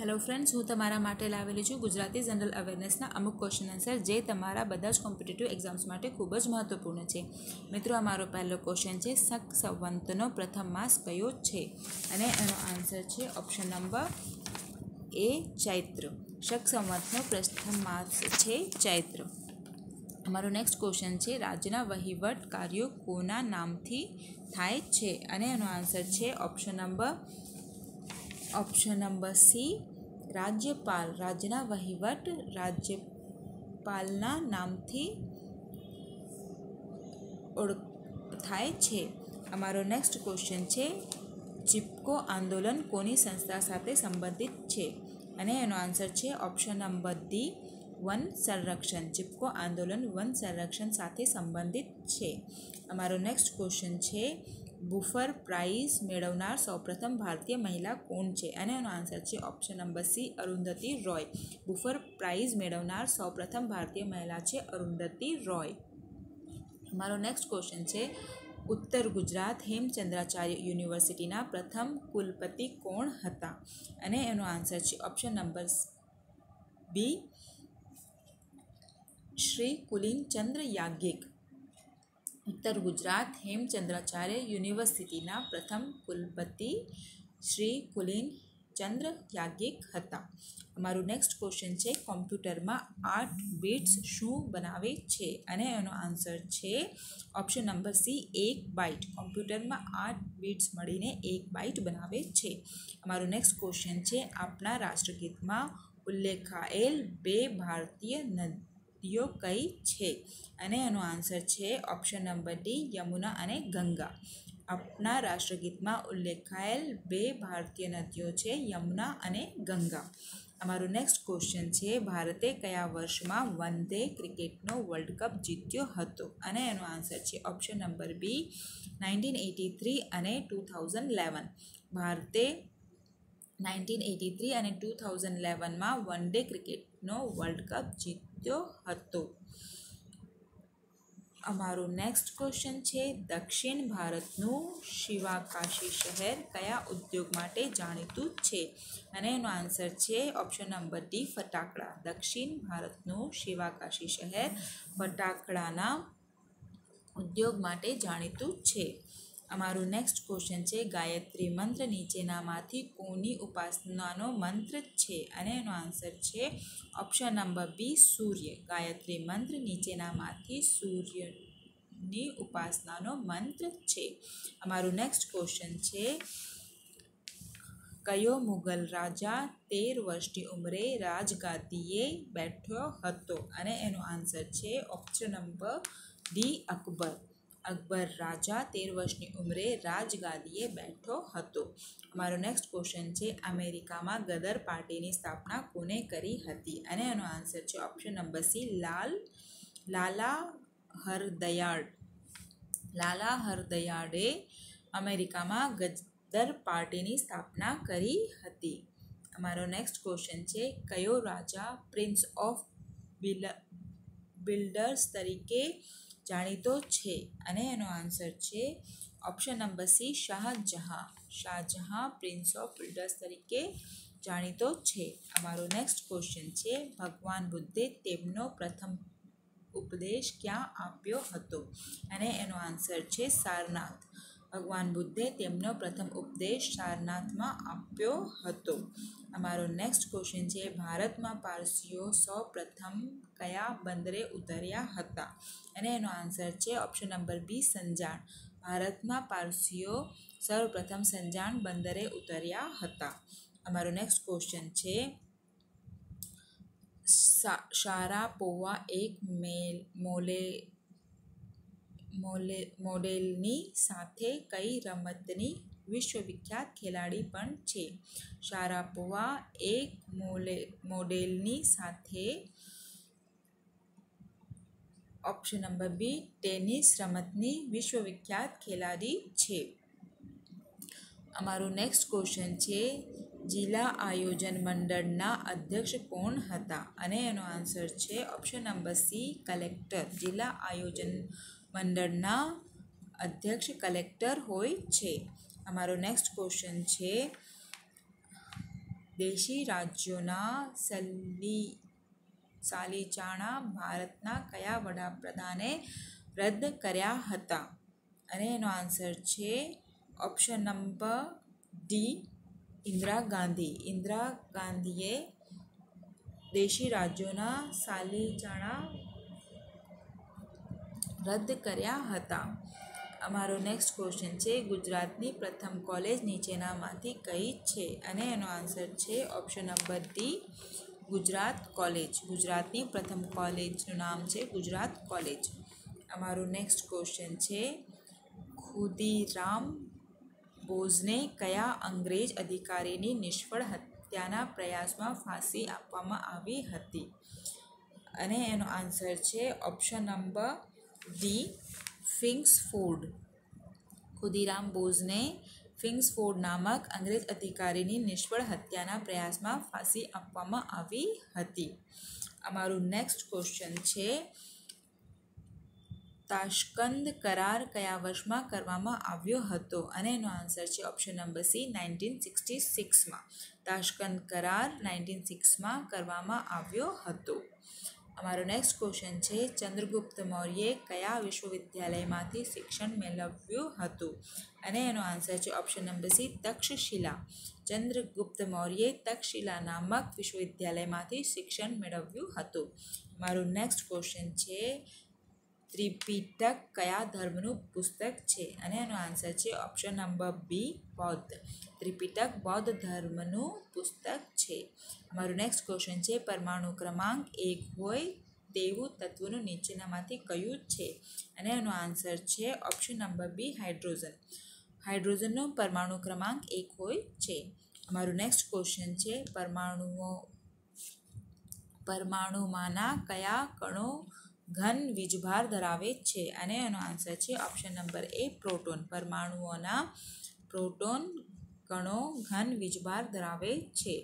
Hello friends હું તમારા માટે લાવેલી છું ગુજરાતી જનરલ અવેરનેસના અમુક ક્વેશ્ચન આન્સર જે તમારા બધા જ કોમ્પિટિટિવ એક્ઝામ્સ માટે ખૂબ જ મહત્વપૂર્ણ છે. મિત્રો, અમારો પહેલો ક્વેશ્ચન છે, શક સંવંતનો પ્રથમ માસ કયો છે? અને એનો આન્સર છે ઓપ્શન નંબર એ ચૈત્ર. શક સંવંતનો પ્રથમ માસ છે ચૈત્ર. અમારો નેક્સ્ટ ક્વેશ્ચન છે, રાજ્યના વહીવટ કાર્યો કોના નામથી થાય છે? અને એનો આન્સર છે option number option number C રાજ્યપાલ રાજ્યના વહીવટ રાજ્યપાલના નામથી ઓળખ થાય છે અમારો નેક્સ્ટ ક્વેશ્ચન છે ચિપકો આંદોલન કોની સંસ્થા સાથે સંબંધિત છે અને એનો આન્સર છે ઓપ્શન નંબર ડી વન સંરક્ષણ ચિપકો આંદોલન વન સંરક્ષણ સાથે સંબંધિત છે અમારો નેક્સ્ટ ક્વેશ્ચન છે બુફર પ્રાઇઝ મેળવનાર સૌપ્રથમ ભારતીય મહિલા કોણ છે? અને એનો આન્સર છે option number C Arundhati Roy. Booker prize મેળવનાર સૌપ્રથમ ભારતીય મહિલા છે અરુંધતી રોય. મારો નેક્સ્ટ ક્વેશ્ચન છે, ઉત્તર ગુજરાત હેમચંદ્રાચાર્ય યુનિવર્સિટીના પ્રથમ કુલપતિ કોણ હતા? અને એનો આન્સર છે option number B Shri Kulinchandra Yagnik. ઉત્તર ગુજરાત હેમચંદ્રાચાર્ય યુનિવર્સિટીના પ્રથમ કુલપતિ શ્રી કુલીન ચંદ્ર યાજ્ઞિક હતા. અમારું નેક્સ્ટ ક્વેશ્ચન છે, કોમ્પ્યુટરમાં આઠ બિટ્સ શું બનાવે છે? અને એનો આન્સર છે ઓપ્શન નંબર સી એક બાઇટ કોમ્પ્યુટરમાં આઠ બિટ્સ મળીને એક બાઇટ બનાવે છે. અમારું નેક્સ્ટ ક્વેશ્ચન છે, આપણા રાષ્ટ્રગીતમાં ઉલ્લેખાયેલ બે ભારતીય નદીઓ કઈ છે? અને એનો આન્સર છે ઓપ્શન નંબર ડી યમુના અને ગંગા. આપણા રાષ્ટ્રગીતમાં ઉલ્લેખાયેલ બે ભારતીય નદીઓ છે, યમુના અને ગંગા. અમારું નેક્સ્ટ ક્વેશ્ચન છે, ભારતે કયા વર્ષમાં વન ડે ક્રિકેટનો વર્લ્ડ કપ જીત્યો હતો? અને એનો આન્સર છે option number B nineteen eighty three અને ટુ થાઉઝન્ડ ઇલેવન ભારતે નાઇન્ટીન એટી થ્રી અને ટુ થાઉઝન્ડ ઇલેવનમાં વન ડે ક્રિકેટનો વર્લ્ડ કપ જીત્યો હતો. અમારું નેક્સ્ટ ક્વેશ્ચન છે, દક્ષિણ ભારતનું શિવાકાશી શહેર કયા ઉદ્યોગ માટે જાણીતું છે? અને એનો આન્સર છે ઓપ્શન નંબર ડી ફટાકડા. દક્ષિણ ભારતનું શિવાકાશી શહેર ફટાકડાના ઉદ્યોગ માટે જાણીતું છે. અમારું નેક્સ્ટ ક્વેશ્ચન છે, ગાયત્રી મંત્ર નીચેનામાંથી કોની ઉપાસનાનો મંત્ર છે? અને એનો આન્સર છે ઓપ્શન નંબર બી સૂર્ય. ગાયત્રી મંત્ર નીચેનામાંથી સૂર્યની ઉપાસનાનો મંત્ર છે. અમારું નેક્સ્ટ ક્વેશ્ચન છે, કયો મુગલ રાજા તેર વર્ષની ઉંમરે રાજગાદીએ બેઠ્યો હતો? અને એનો આન્સર છે option number D Akbar. Akbar રાજા તેર વર્ષની ઉંમરે રાજગાદીએ બેઠો હતો. અમારો નેક્સ્ટ ક્વેશ્ચન છે, અમેરિકામાં ગદર પાર્ટીની સ્થાપના કોને કરી હતી? અને એનો આન્સર છે ઓપ્શન નંબર સી લાલ, લાલા હરદયાળ. લાલા હરદયાળે અમેરિકામાં ગદર પાર્ટીની સ્થાપના કરી હતી. અમારો નેક્સ્ટ ક્વેશ્ચન છે, કયો રાજા પ્રિન્સ ઓફ બિલ્ડર્સ તરીકે જાણીતો છે અને એનો આન્સર છે option number C Shah Jahan. Shah Jahan prince of builders તરીકે જાણીતો છે. અમારો નેક્સ્ટ ક્વેશ્ચન છે. ભગવાન બુદ્ધે તેમનો પ્રથમ ઉપદેશ ક્યાં આપ્યો હતો? અને એનો આન્સર છે સારનાથ. ભગવાન બુદ્ધે તેમનો પ્રથમ ઉપદેશ સારનાથમાં આપ્યો હતો. અમારો નેક્સ્ટ ક્વેશ્ચન છે, ભારતમાં પારસીઓ સૌ પ્રથમ કયા બંદરે ઉતર્યા હતા? અને એનો આન્સર છે ઓપ્શન નંબર બી સંજાણ. ભારતમાં પારસીઓ સૌપ્રથમ સંજાણ બંદરે ઉતર્યા હતા. અમારો નેક્સ્ટ ક્વેશ્ચન છે શારાપોવા એક મેલ, મોલે મોલે, મોડેલની સાથે કઈ રમતની વિશ્વવિખ્યાત ખેલાડી પણ છે? શારાપોવા એક મોલે, મોડેલની સાથે ઓપ્શન નંબર બી, ટેનિસ રમતની વિશ્વવિખ્યાત ખેલાડી છે. અમારું નેક્સ્ટ ક્વેશ્ચન છે, જિલ્લા આયોજન મંડળના અધ્યક્ષ કોણ હતા? અને એનો આન્સર છે ઓપ્શન નંબર સી, કલેક્ટર. જિલ્લા આયોજન મંડળના અધ્યક્ષ કલેક્ટર હોય છે. અમારો નેક્સ્ટ ક્વેશ્ચન છે, દેશી રાજ્યોના સલી, સાલીચાણા ભારતના કયા વડાપ્રધાને રદ કર્યા હતા? અને એનો આન્સર છે option number D Indira Gandhi. Indira ગાંધીએ દેશી રાજ્યોના સાલીચાણા રદ કર્યા હતા. અમારો નેક્સ્ટ ક્વેશ્ચન છે, ગુજરાતની પ્રથમ કોલેજ નીચેનામાંથી કઈ છે? અને એનો આન્સર છે option number D Gujarat college ગુજરાતની પ્રથમ કોલેજનું નામ છે, ગુજરાત કોલેજ અમારું નેક્સ્ટ ક્વેશ્ચન છે, ખુદીરામ બોઝને કયા અંગ્રેજ અધિકારીની નિષ્ફળ હત્યાના પ્રયાસમાં ફાંસી આપવામાં આવી હતી? અને એનો આન્સર છે option number D Kingsford Khudiram બોઝને Kingsford નામક અંગ્રેજ અધિકારીની નિષ્ફળ હત્યાના પ્રયાસમાં ફાંસી આપવામાં આવી હતી. અમારું નેક્સ્ટ ક્વેશ્ચન છે, તાશ્કંદ કરાર કયા વર્ષમાં કરવામાં આવ્યો હતો? અને એનો આન્સર છે option number C nineteen sixty સિક્સમાં Tashkent કરાર નાઇન્ટીન સિક્સમાં કરવામાં આવ્યો હતો. અમારો નેક્સ્ટ ક્વેશ્ચન છે, ચંદ્રગુપ્ત મૌર્યે કયા વિશ્વવિદ્યાલયમાંથી શિક્ષણ મેળવ્યું હતું? અને એનો આન્સર છે option number C Takshashila. Chandragupta મૌર્યે Takshashila નામક વિશ્વવિદ્યાલયમાંથી શિક્ષણ મેળવ્યું હતું. મારું નેક્સ્ટ ક્વેશ્ચન છે ત્રિપિટક કયા ધર્મનું પુસ્તક છે? અને એનો આન્સર છે ઓપ્શન નંબર બી બૌદ્ધ. ત્રિપિટક બૌદ્ધ ધર્મનું પુસ્તક છે. અમારું નેક્સ્ટ ક્વેશ્ચન છે, પરમાણુ ક્રમાંક એક હોય તેવું તત્વનું નીચેનામાંથી કયું છે? અને એનો આન્સર છે ઓપ્શન નંબર બી હાઇડ્રોજન હાઇડ્રોજનનો પરમાણુ ક્રમાંક એક હોય છે. અમારું નેક્સ્ટ ક્વેશ્ચન છે, પરમાણુઓ, પરમાણુમાંના કયા કણો ઘન વીજભાર ધરાવે છે અને એનો આન્સર છે ઓપ્શન નંબર એ પ્રોટોન પરમાણુઓના પ્રોટોન કણો ઘન વીજભાર ધરાવે છે.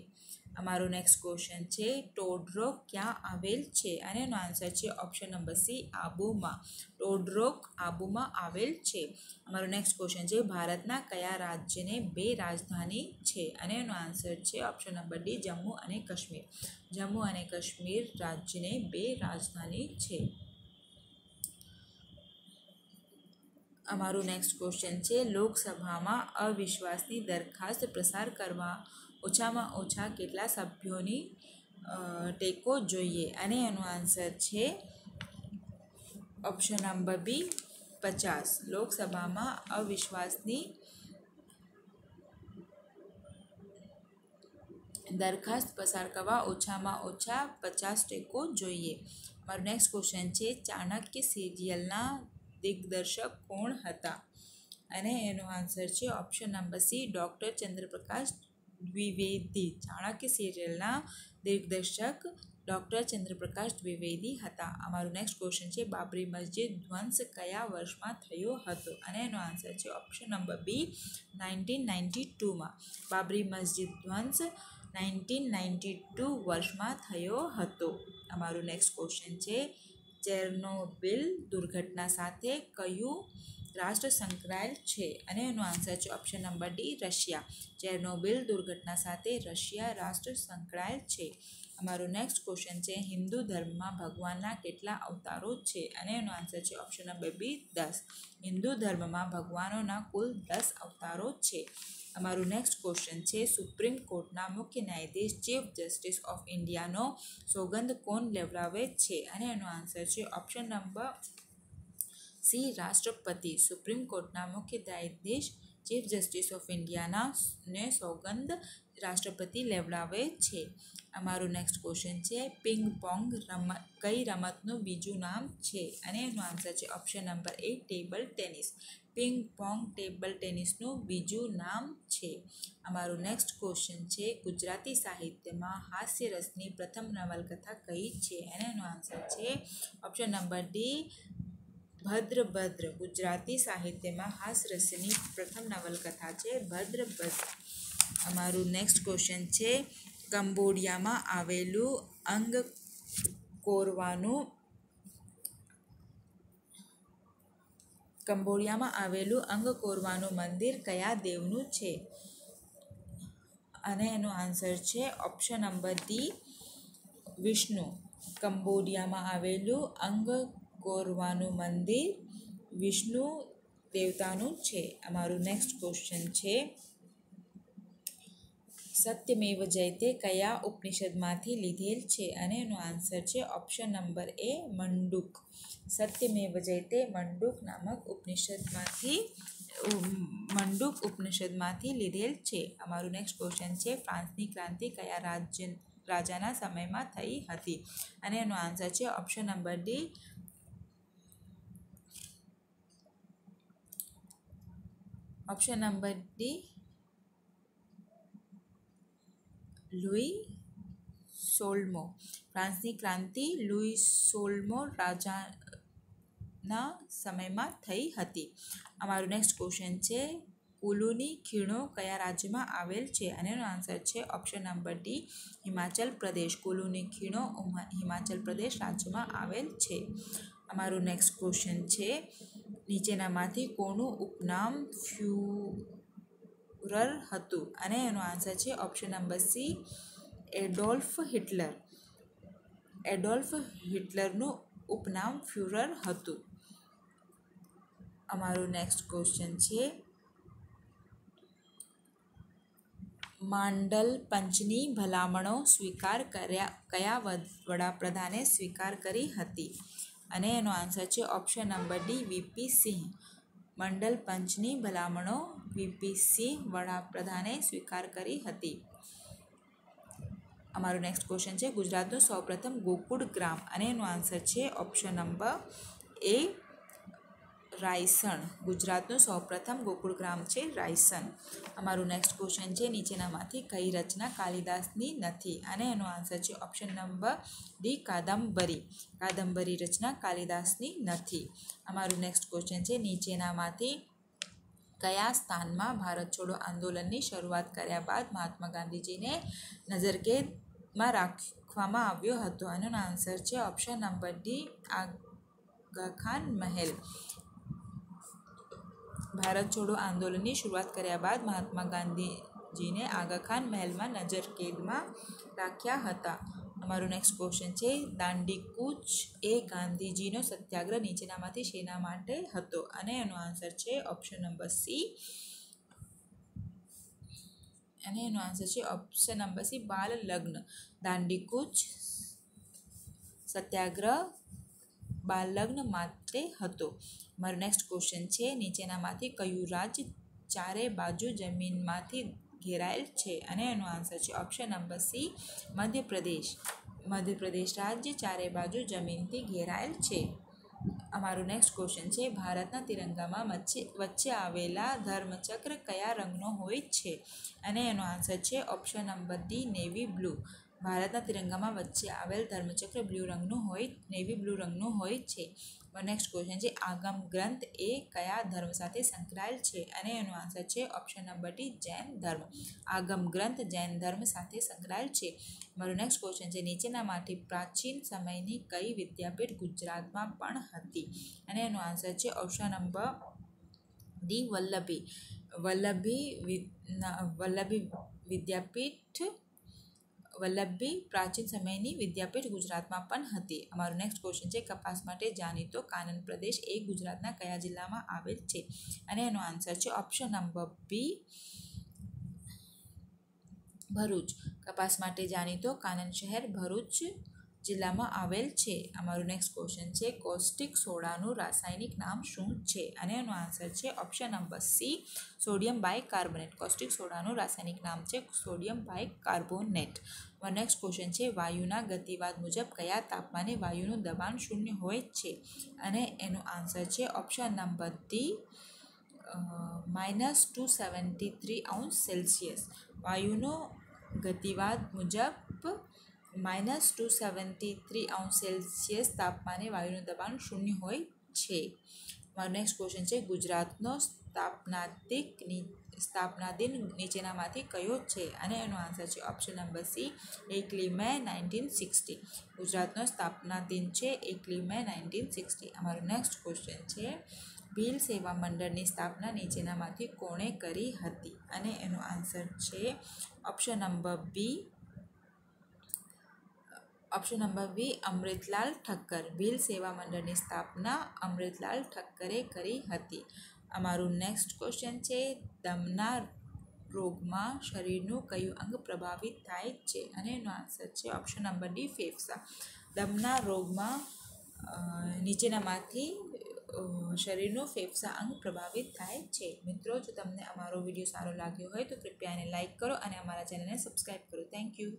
અમારો નેક્સ્ટ ક્વેશ્ચન છે ટોડરોક ક્યાં આવેલ છે? અને એનો આન્સર છે ઓપ્શન નંબર સી આબુમાં. ટોડરોક આબુમાં આવેલ છે. અમારો નેક્સ્ટ ક્વેશ્ચન છે, ભારતના કયા રાજ્યને બે રાજધાની છે? અને એનો આન્સર છે ઓપ્શન નંબર ડી જમ્મુ અને કાશ્મીર. જમ્મુ અને કાશ્મીર રાજ્યને બે રાજધાની છે. અમારું નેક્સ્ટ ક્વેશ્ચન છે, લોકસભામાં અવિશ્વાસની દરખાસ્ત પ્રસાર કરવા ઓછામાં ઓછા કેટલા સભ્યોની ટેકો જોઈએ? અને એનો આન્સર છે ઓપ્શન નંબર બી, પચાસ. લોકસભામાં અવિશ્વાસની દરખાસ્ત પસાર કરવા ઓછામાં ઓછા પચાસ ટેકો જોઈએ. મારો નેક્સ્ટ ક્વેશ્ચન છે, ચાણક્ય સિરિયલના દિગ્દર્શક કોણ હતા? અને એનો આન્સર છે option number C, doctor Chandraprakash Dwivedi Chanakya સિરિયલના દિગ્દર્શક ડૉક્ટર ચંદ્રપ્રકાશ દ્વિવેદી હતા. અમારું નેક્સ્ટ ક્વેશ્ચન છે, બાબરી મસ્જિદ ધ્વંસ કયા વર્ષમાં થયો હતો? અને એનો આન્સર છે option number B nineteen ninety ટુમાં Babri Masjid ધ્વંસ નાઇન્ટીન નાઇન્ટી ટુ વર્ષમાં થયો હતો. અમારું નેક્સ્ટ ક્વેશ્ચન છે, ચેરનોબિલ દુર્ઘટના સાથે કયું રાષ્ટ્ર સંકળાયેલ છે અને એનો આન્સર છે option number D Russia Chernobyl દુર્ઘટના સાથે રશિયા રાષ્ટ્ર સંકળાયેલ છે. અમારો નેક્સ્ટ ક્વેશ્ચન છે, હિન્દુ ધર્મમાં ભગવાનના કેટલા અવતારો છે? અને એનો આન્સર છે ઓપ્શન નંબર બી દસ. હિન્દુ ધર્મમાં ભગવાનોના કુલ દસ અવતારો છે. અમારું નેક્સ્ટ ક્વેશ્ચન છે, સુપ્રીમ કોર્ટના મુખ્ય ન્યાયાધીશ ચીફ જસ્ટિસ ઓફ ઇન્ડિયાનો સોગંદ કોણ લેવડાવે છે? અને એનો આન્સર છે ઓપ્શન નંબર સી, રાષ્ટ્રપતિ, સુપ્રીમ કોર્ટના મુખ્ય ન્યાયાધીશ, ચીફ જસ્ટિસ ઓફ ઇન્ડિયાના ને સોગંદ રાષ્ટ્રપતિ લેવડાવે છે. અમારું નેક્સ્ટ ક્વેશ્ચન છે પિંગ પોંગ રમત કઈ રમતનું બીજું નામ છે? અને એનો આન્સર છે option number A table tennis ping pong table ટેનિસનું બીજું નામ છે. અમારું નેક્સ્ટ ક્વેશ્ચન છે, ગુજરાતી સાહિત્યમાં હાસ્યરસની પ્રથમ નવલકથા કઈ છે? અને એનો આન્સર છે option number D Bhadrabhadra Gujarati સાહિત્યમાં હાસ્યરસની પ્રથમ નવલકથા છે ભદ્રભદ્ર અમારું નેક્સ્ટ ક્વેશ્ચન છે, કંબોડિયામાં આવેલું અંગ કોરવાનું કંબોડિયામાં આવેલું અંગ કોરવાનું મંદિર કયા દેવનું છે? અને એનો આન્સર છે ઓપ્શન નંબર ડી વિષ્ણુ. કંબોડિયામાં આવેલું અંગ કોરવાનું મંદિર વિષ્ણુ દેવતાનું છે. અમારું નેક્સ્ટ ક્વેશ્ચન છે. સત્યમેવ જયતે કયા ઉપનિષદમાંથી લીધેલ છે અને એનો આન્સર છે option number A Manduk. Satyamev Jayate Manduk નામક ઉપનિષદમાંથી મંડુક ઉપનિષદમાંથી લીધેલ છે. અમારું નેક્સ્ટ ક્વેશ્ચન છે ફ્રાન્સની ક્રાંતિ કયા રાજ્ય, રાજાના સમયમાં થઈ હતી? અને એનો આન્સર છે option number D option number D Louis સોલ્મો ફ્રાન્સની ક્રાંતિ લુઈ સોલ્મો રાજાના સમયમાં થઈ હતી. અમારું નેક્સ્ટ ક્વેશ્ચન છે કુલુની ખીણો કયા રાજ્યમાં આવેલ છે? અને એનો આન્સર છે option number D Himachal Pradesh. કુલુની ખીણો Himachal Pradesh રાજ્યમાં આવેલ છે. અમારું નેક્સ્ટ ક્વેશ્ચન છે નીચેનામાંથી કોનું ઉપનામ ફ્યુરર હતું? અને એનો આન્સર છે option number C Adolf Hitler. Adolf હિટલરનું ઉપનામ ફ્યુરર હતું. અમારું નેક્સ્ટ ક્વેશ્ચન છે, માંડલ પંચની ભલામણો સ્વીકાર કર્યા, કયા વડાપ્રધાને સ્વીકાર કરી હતી? અને એનો આન્સર છે option number D VP Singh. Mandal પંચની ભલામણો વીપી સિંહ વડાપ્રધાને સ્વીકાર કરી હતી. અમારું નેક્સ્ટ ક્વેશ્ચન છે ગુજરાતનું સૌપ્રથમ ગોકુળ ગ્રામ અને એનો આન્સર છે ઓપ્શન નંબર એ રાયસણ, ગુજરાતનું સૌપ્રથમ ગોકુળ ગ્રામ છે રાયસણ. અમારું નેક્સ્ટ ક્વેશ્ચન છે, નીચેનામાંથી કઈ રચના કાલિદાસની નથી? અને એનો આન્સર છે option number D Kadambari. Kadambari રચના કાલિદાસની નથી. અમારું નેક્સ્ટ ક્વેશ્ચન છે, નીચેનામાંથી કયા સ્થાનમાં ભારત છોડો આંદોલનની શરૂઆત કર્યા બાદ મહાત્મા ગાંધીજીને નજરકેદમાં રાખવામાં આવ્યો હતો? એનો આન્સર છે ઓપ્શન નંબર ડી આગાખાન મહેલ. ભારત છોડો આંદોલનની શરૂઆત કર્યા બાદ મહાત્મા ગાંધીજીને આગાખાન મહેલમાં મહેલમાં નજરકેદમાં રાખ્યા હતા. અમારું નેક્સ્ટ ક્વેશ્ચન છે, દાંડીકૂચ એ ગાંધીજીનો સત્યાગ્રહ નીચેનામાંથી શેના માટે હતો? અને એનો આન્સર છે ઓપ્શન નંબર સી અને એનો આન્સર છે ઓપ્શન નંબર સી બાલ લગ્ન દાંડીકૂચ, સત્યાગ્રહ બાલ લગ્ન માટે હતો. મારો નેક્સ્ટ ક્વેશ્ચન છે, નીચેનામાંથી કયું રાજ્ય ચારે બાજુ જમીનમાંથી ઘેરાયેલ છે? અને એનો આન્સર છે option number C Madhya Pradesh. Madhya Pradesh રાજ્ય ચારે બાજુ જમીનથી ઘેરાયેલ છે. અમારું નેક્સ્ટ ક્વેશ્ચન છે, ભારતના તિરંગામાં વચ્ચે વચ્ચે આવેલા ધર્મચક્ર કયા રંગનો હોય છે? અને એનો આન્સર છે option number D navy blue ભારતના તિરંગામાં વચ્ચે આવેલ ધર્મચક્ર બ્લુ રંગનું હોય, નેવી બ્લુ રંગનું હોય છે. નેક્સ્ટ ક્વેશ્ચન છે, આગમ ગ્રંથ એ કયા ધર્મ સાથે સંકળાયેલ છે? અને એનો આન્સર છે ઓપ્શન નંબર ડી જૈન ધર્મ. આગમ ગ્રંથ જૈન ધર્મ સાથે સંકળાયેલ છે. મારો નેક્સ્ટ ક્વેશ્ચન છે નીચેનામાંથી પ્રાચીન સમયની કઈ વિદ્યાપીઠ ગુજરાતમાં પણ હતી? અને એનો આન્સર છે option number D Vallabhi. Vallabhi Vallabhi Vidyapeeth Vallabhi પ્રાચીન સમયની વિદ્યાપીઠ ગુજરાતમાં પણ હતી. અમારું નેક્સ્ટ ક્વેશ્ચન છે, કપાસ માટે જાણીતો કાનન પ્રદેશ એ ગુજરાતના કયા જિલ્લામાં આવેલ છે? અને એનો આન્સર છે ઓપ્શન નંબર બી ભરૂચ. કપાસ માટે જાણીતો કાનન શહેર ભરૂચ જિલ્લામાં આવેલ છે. અમારું નેક્સ્ટ ક્વેશ્ચન છે. કોસ્ટિક સોડાનું રાસાયણિક નામ શું છે? અને એનો આન્સર છે option number C sodium bicarbonate caustic સોડાનું રાસાયણિક નામ છે sodium bicarbonate next question છે, વાયુના ગતિવાદ મુજબ કયા તાપમાને વાયુનું દબાણ શૂન્ય હોય છે? અને એનો આન્સર છે option number D minus two seventy three અંશ સેલ્સિયસ વાયુનો ગતિવાદ મુજબ માઇનસ ટુ સેવન્ટી થ્રી અંશ સેલ્સિયસ તાપમાને વાયુનું દબાણ શૂન્ય હોય છે. મારો નેક્સ્ટ ક્વેશ્ચન છે, ગુજરાતનો સ્થાપનાતિક સ્થાપના દિન નીચેનામાંથી કયો છે? અને એનો આન્સર છે ઓપ્શન નંબર સી એકલી મે નાઇન્ટીન સિક્સટી ગુજરાતનો સ્થાપના દિન છે, એકલી મે નાઇન્ટીન સિક્સટી અમારો નેક્સ્ટ ક્વેશ્ચન છે ભીલ સેવા મંડળની સ્થાપના નીચેનામાંથી કોણે કરી હતી? અને એનો આન્સર છે option number B option number B Amritlal Thakkar Bhil Seva મંડળની સ્થાપના અમૃતલાલ ઠક્કરે કરી હતી અમારું નેક્સ્ટ ક્વેશ્ચન છે દમના રોગમાં શરીરનું કયું અંગ પ્રભાવિત થાય છે અને એનો આન્સર છે ઓપ્શન નંબર ડી ફેફસા દમના રોગમાં નીચેનામાંથી શરીરનું ફેફસા અંગ પ્રભાવિત થાય છે મિત્રો જો તમને અમારો વીડિયો સારો લાગ્યો હોય તો કૃપયા એને લાઇક કરો અને અમારા ચેનલને સબસ્ક્રાઈબ કરો થેન્ક યુ